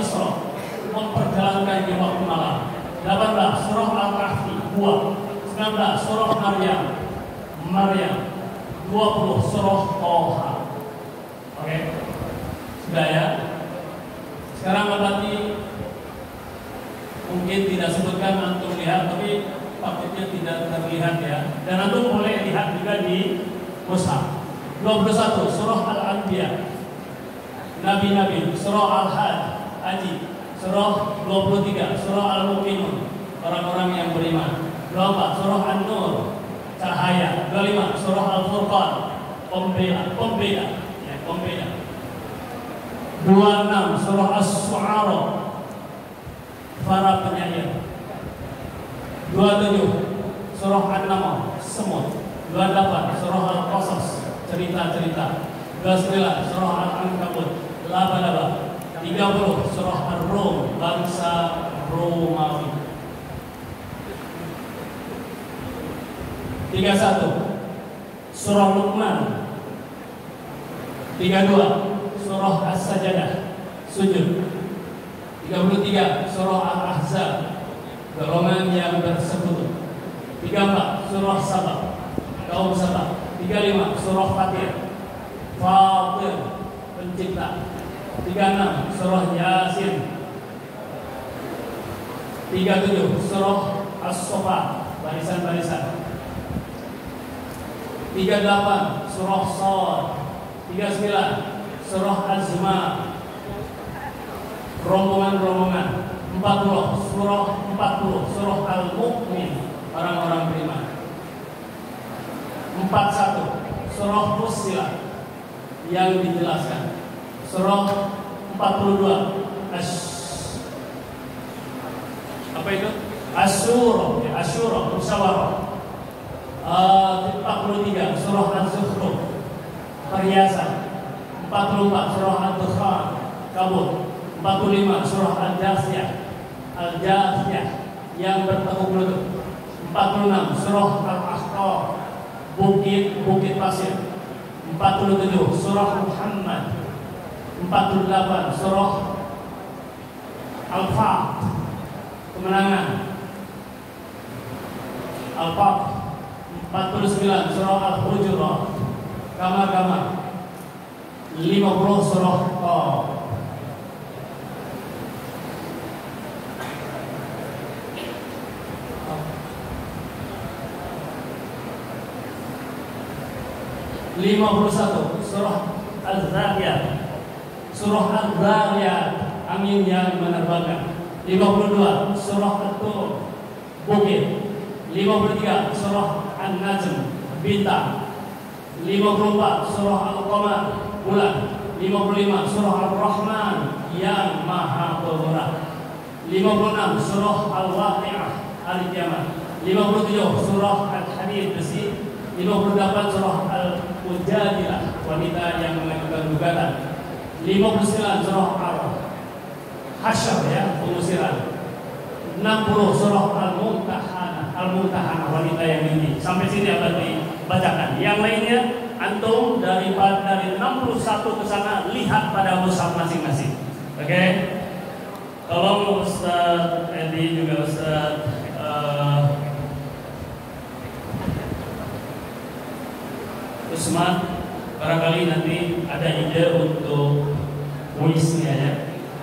Isra memperjalankan di waktu malam. 18 surah Al-Kahfi buah. 19 surah Maryam Maryam 20 surah Toha. Oke. Sudah ya. Sekarang berarti mungkin tidak sebutkan antum lihat tapi takutnya tidak terlihat ya. Dan antum boleh lihat juga di mushaf. 21 surah Al-Anbiya. Nabi-nabi, surah Al-Hajj, Haji, surah 23, surah Al-Mu'minun, orang-orang yang beriman. 24 surah An-Nur, cahaya. 25 surah Al-Furqan, pembela, pembela, ya, pembela. 26 surah As-Su'ara, para penyair. 27 surah An-Naml, semut. 28 surah Al-Qasas, cerita-cerita. 29 surah Al-Ankabut, laba-laba. 30 surah Ar-Rum, bangsa Romawi. 31 surah Luqman. 32 surah As-Sajadah, sujud. 33 surah Al-Ahzab, golongan yang bersekutu. 34 surah Sabah, kaum Sabah. 35 surah Fatir, Fatir pencipta. 36 surah Yasin. 37 surah As-Sofa, barisan-barisan. 38 surah Sad. 39 surah Azma. Rombongan-rombongan. 40 surah 40 surah Al-Mu'min, orang-orang beriman. 41 surah Fussilat yang dijelaskan. Surah 42 As apa itu? Asyura, ya, Asyura, musyawarah. Uh, 43 surah Az-Zukhruf perhiasan. 44 surah Ad-Dukhan kabut. 45 surah Al-Jasiyah Al-Jasiyah yang bertemu pelutut. 46 surah Al-Ahqaf bukit-bukit pasir. 47 surah Muhammad. 48 surah Al-Fat kemenangan. Al-Fat 49 surah Al-Hujurat kamar-kamar 50 surah Qaf. lima puluh satu surah Al-Zariyat surah Al-Zariyat angin yang menerbangkan. lima puluh dua surah At-Tur bukit. lima puluh tiga surah An-Najm bintang. lima puluh empat surah Al-Qamar bulan. lima puluh lima surah Al-Rahman yang maha pemurah lima puluh enam surah Al-Waqi'ah hari kiamat. lima puluh tujuh surah Al-Hadid besi. 58 surah Al-Mujadilah wanita yang mengajukan gugatan 59 surah Al-Hasyr ya pengusiran 60 surah Al-Muntahana Al-Muntahana wanita yang ini. Sampai sini akan dibacakan. Yang lainnya antum dari dari 61 ke sana lihat pada mushaf masing-masing. Oke? Okay? tolong Ustaz Edi juga Ustaz uh, Usman. Barangkali nanti ada ide untuk kuisnya ya.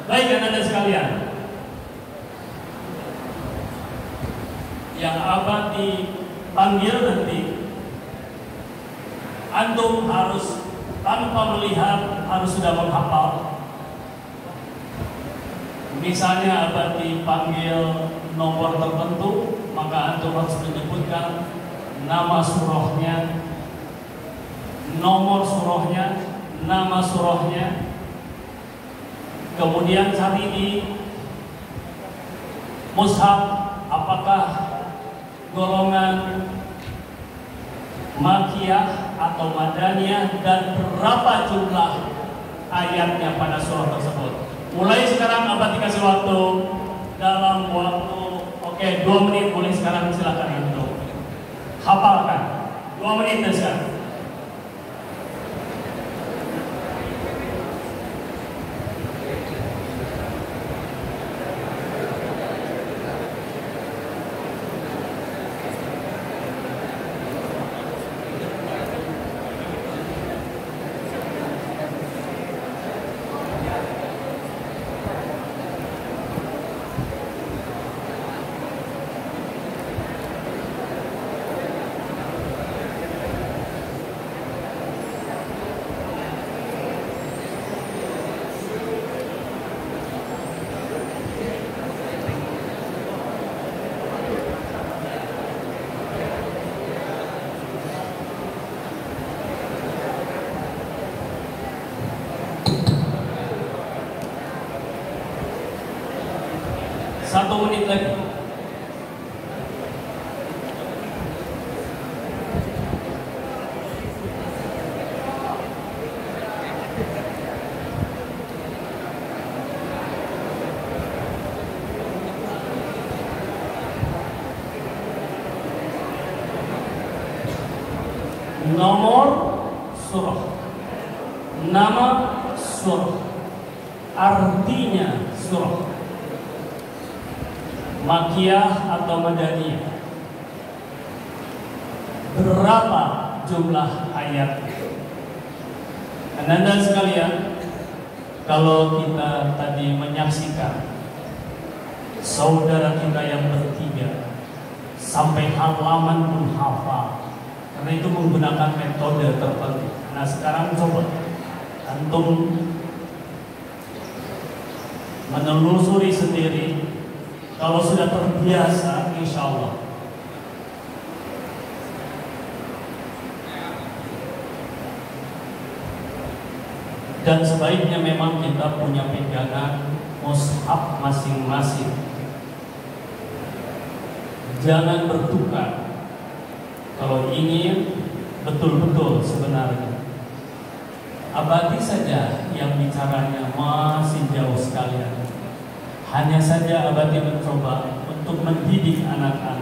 Baik anda sekalian, yang apa dipanggil nanti, antum harus tanpa melihat harus sudah menghafal. Misalnya apa dipanggil nomor tertentu, maka antum harus menyebutkan nama surahnya, nomor surahnya, nama surahnya, kemudian cari di mushaf apakah golongan makiyah atau madaniyah dan berapa jumlah ayatnya pada surah tersebut. Mulai sekarang abad dikasih waktu dalam waktu oke dua menit boleh sekarang silakan itu hafalkan dua menit dan sekarang. Satu menit lagi. nomor surah nama surah artinya surah makiyah atau madaniyah berapa jumlah ayat Anda sekalian kalau kita tadi menyaksikan saudara kita yang bertiga sampai halaman pun hafal karena itu menggunakan metode tertentu. Nah sekarang coba antum menelusuri sendiri. Kalau sudah terbiasa, insya Allah. Dan sebaiknya memang kita punya pegangan mushaf masing-masing. Jangan bertukar. Kalau ingin betul-betul sebenarnya. Abadi saja yang bicaranya masih jauh sekalian hanya saja abadi mencoba untuk mendidik anak-anak